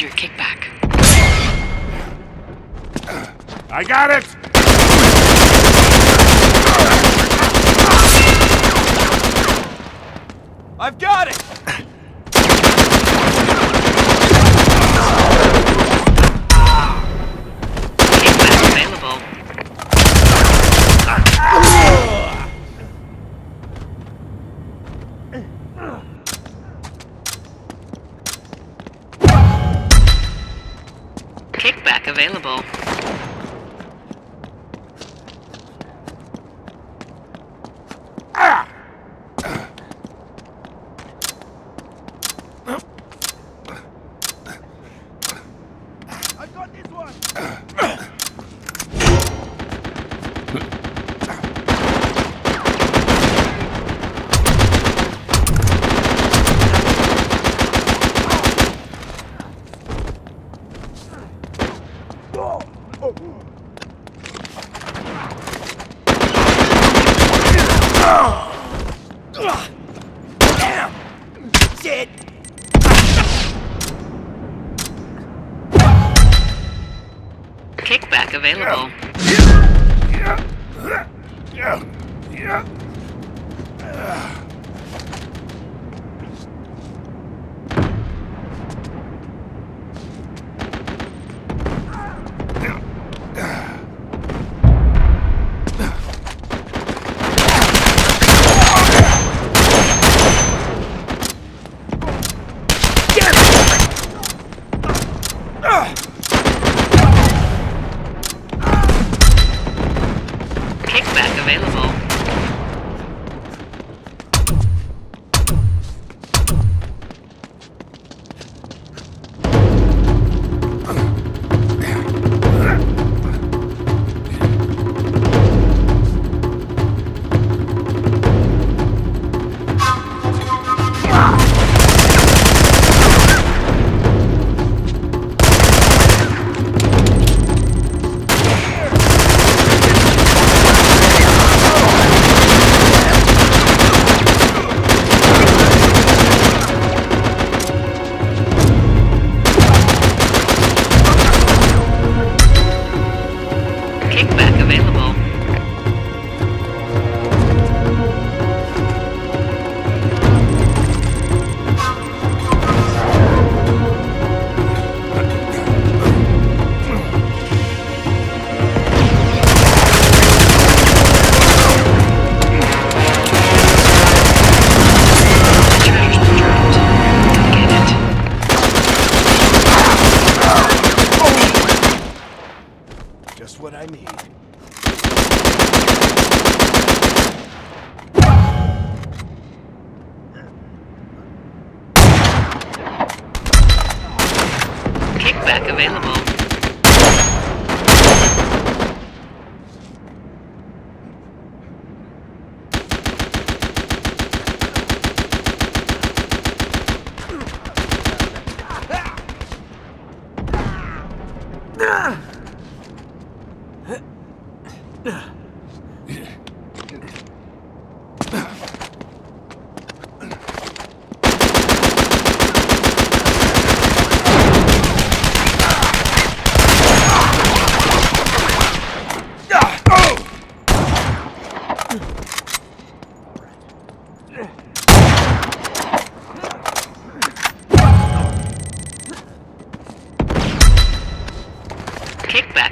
your kickback. I got it! I've got it! Kickback available. Kickback available. I got this one! Damn! Kickback available. Yeah. Yeah. Yeah. available. Ugh. Kickback available.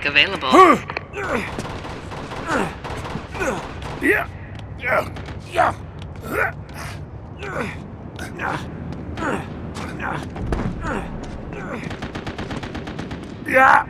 Kickback available. Yeah. Yeah. Yeah. Yeah.